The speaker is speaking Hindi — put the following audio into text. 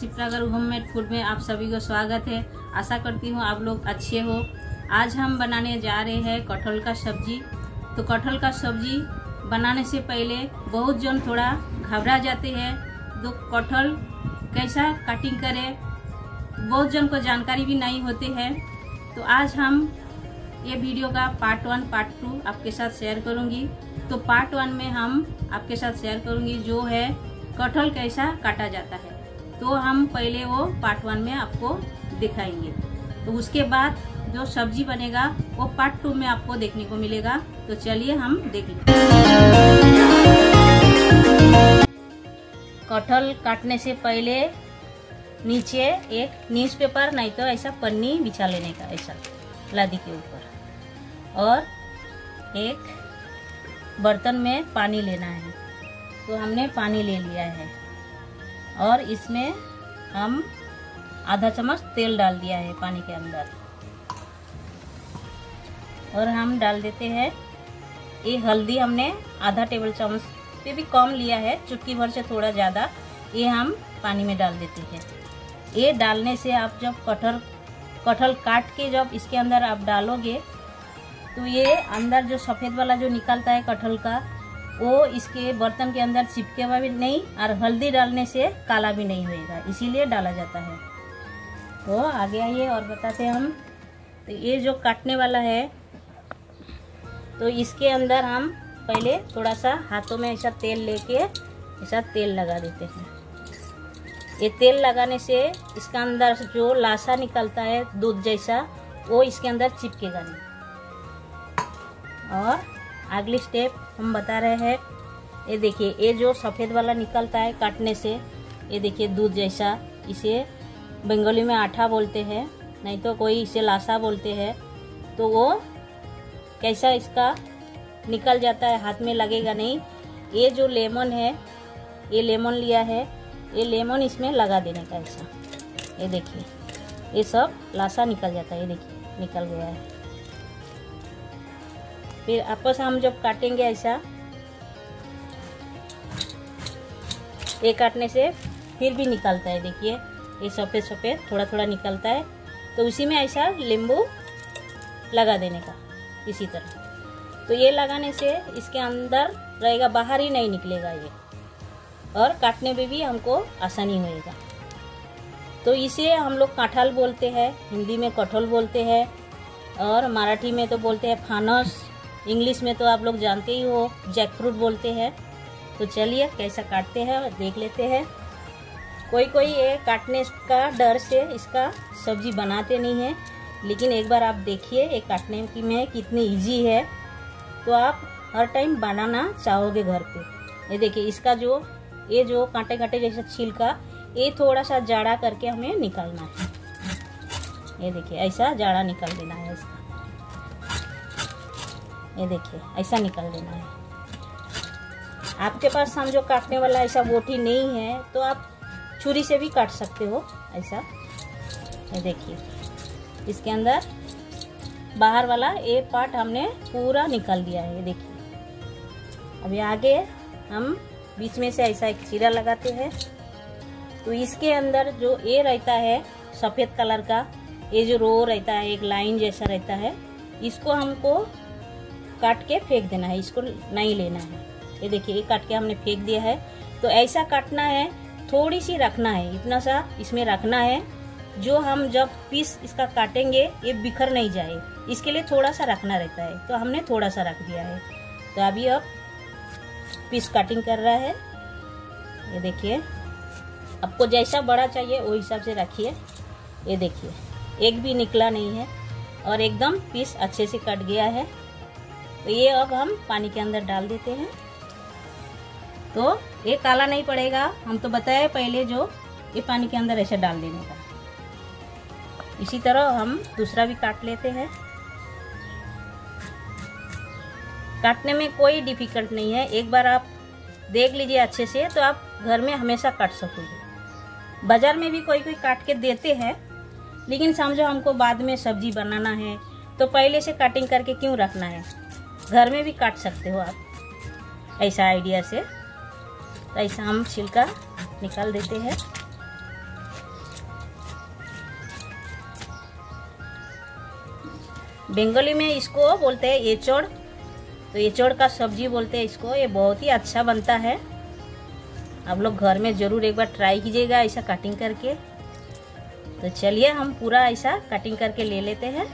शिप्रागर होममेड फ़ूड में आप सभी को स्वागत है। आशा करती हूँ आप लोग अच्छे हो। आज हम बनाने जा रहे हैं कटहल का सब्ज़ी। तो कटहल का सब्ज़ी बनाने से पहले बहुत जन थोड़ा घबरा जाते हैं। तो कटहल कैसा कटिंग करें, बहुत जन को जानकारी भी नहीं होते हैं। तो आज हम ये वीडियो का पार्ट वन पार्ट टू आपके साथ शेयर करूँगी। तो पार्ट वन में हम आपके साथ शेयर करूँगी जो है कटहल कैसा काटा जाता है। तो हम पहले वो पार्ट वन में आपको दिखाएँगे। तो उसके बाद जो सब्ज़ी बनेगा, वो पार्ट टू में आपको देखने को मिलेगा। तो चलिए हम देख लें। कटहल काटने से पहले नीचे एक न्यूज़ पेपर नहीं तो ऐसा पन्नी बिछा लेने का, ऐसा लादी के ऊपर। और एक बर्तन में पानी लेना है। तो हमने पानी ले लिया है। और इसमें हम आधा चम्मच तेल डाल दिया है पानी के अंदर। और हम डाल देते हैं, ये हल्दी हमने आधा टेबल चम्मच से भी कम लिया है, चुटकी भर से थोड़ा ज़्यादा, ये हम पानी में डाल देते हैं। ये डालने से आप जब कटहल कटहल काट के जब इसके अंदर आप डालोगे तो ये अंदर जो सफ़ेद वाला जो निकलता है कटहल का वो इसके बर्तन के अंदर चिपकेगा भी नहीं और हल्दी डालने से काला भी नहीं होएगा, इसीलिए डाला जाता है। तो आगे आइए और बताते हम। तो ये जो काटने वाला है तो इसके अंदर हम पहले थोड़ा सा हाथों में ऐसा तेल लेके ऐसा तेल लगा देते हैं। ये तेल लगाने से इसका अंदर जो लाशा निकलता है, दूध जैसा, वो इसके अंदर चिपकेगा नहीं। और अगली स्टेप हम बता रहे हैं, ये देखिए, ये जो सफ़ेद वाला निकलता है काटने से, ये देखिए दूध जैसा, इसे बंगाली में आठा बोलते हैं, नहीं तो कोई इसे लाशा बोलते हैं तो वो कैसा इसका निकल जाता है, हाथ में लगेगा नहीं, ये जो लेमन है, ये लेमन लिया है, ये लेमन इसमें लगा देने का ऐसा, ये देखिए, ये सब लाशा निकल जाता है, ये देखिए, निकल गया है। फिर आपस हम जब काटेंगे ऐसा, ये काटने से फिर भी निकलता है, देखिए, ये सफ़ेद सफ़ेद थोड़ा थोड़ा निकलता है। तो उसी में ऐसा नींबू लगा देने का, इसी तरह। तो ये लगाने से इसके अंदर रहेगा, बाहर ही नहीं निकलेगा ये। और काटने में भी हमको आसानी होएगा। तो इसे हम लोग काठल बोलते हैं, हिंदी में कटहल बोलते हैं, और मराठी में तो बोलते हैं फानस। इंग्लिश में तो आप लोग जानते ही हो जैक फ्रूट बोलते हैं। तो चलिए, कैसा काटते हैं, देख लेते हैं। कोई कोई ये काटने का डर से इसका सब्ज़ी बनाते नहीं है, लेकिन एक बार आप देखिए, ये काटने की में कितनी इजी है। तो आप हर टाइम बनाना चाहोगे घर पे। ये देखिए, इसका जो, ये जो कांटे कांटे जैसा छिलका, ये थोड़ा सा जाड़ा करके हमें निकालना है। ये देखिए, ऐसा जाड़ा निकाल देना है इसका। ये देखिए, ऐसा निकाल देना है। आपके पास समझो काटने वाला ऐसा बोटी नहीं है तो आप छुरी से भी काट सकते हो ऐसा। ये देखिए, इसके अंदर बाहर वाला ये पार्ट हमने पूरा निकाल दिया है, ये देखिए। अभी आगे हम बीच में से ऐसा एक चीरा लगाते हैं। तो इसके अंदर जो ये रहता है, सफ़ेद कलर का, ये जो रो रहता है, एक लाइन जैसा रहता है, इसको हमको काट के फेंक देना है, इसको नहीं लेना है। ये देखिए, ये काट के हमने फेंक दिया है। तो ऐसा काटना है थोड़ी सी रखना है, इतना सा इसमें रखना है। जो हम जब पीस इसका काटेंगे, ये बिखर नहीं जाए। इसके लिए थोड़ा सा रखना रहता है। तो हमने थोड़ा सा रख दिया है। तो अभी अब पीस कटिंग कर रहा है। ये देखिए, आपको जैसा बड़ा चाहिए वो हिसाब से रखिए। ये देखिए, एक भी निकला नहीं है और एकदम पीस अच्छे से कट गया है। तो ये अब हम पानी के अंदर डाल देते हैं। तो ये काला नहीं पड़ेगा। हम तो बताए पहले जो ये पानी के अंदर ऐसे डाल देने का। इसी तरह हम दूसरा भी काट लेते हैं। काटने में कोई डिफ़िकल्ट नहीं है। एक बार आप देख लीजिए अच्छे से तो आप घर में हमेशा काट सकोगे। बाज़ार में भी कोई कोई काट के देते हैं, लेकिन समझो हमको बाद में सब्ज़ी बनाना है तो पहले से कटिंग करके क्यों रखना है? घर में भी काट सकते हो आप। ऐसा आइडिया से। तो ऐसा हम छिलका निकाल देते हैं। बंगाली में इसको बोलते हैं एचोड़ तो एचोड़ का सब्ज़ी बोलते हैं इसको। ये बहुत ही अच्छा बनता है। आप लोग घर में ज़रूर एक बार ट्राई कीजिएगा ऐसा कटिंग करके। तो चलिए हम पूरा ऐसा कटिंग करके ले लेते हैं।